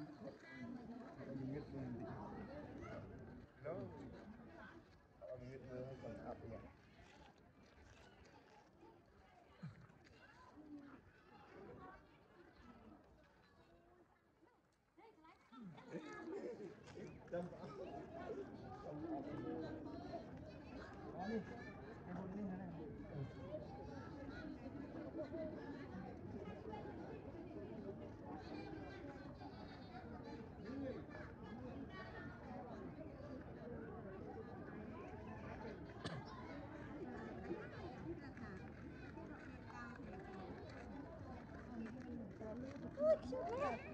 Hello. Ang ngit mo yung pag-up niya. Dampak. cute.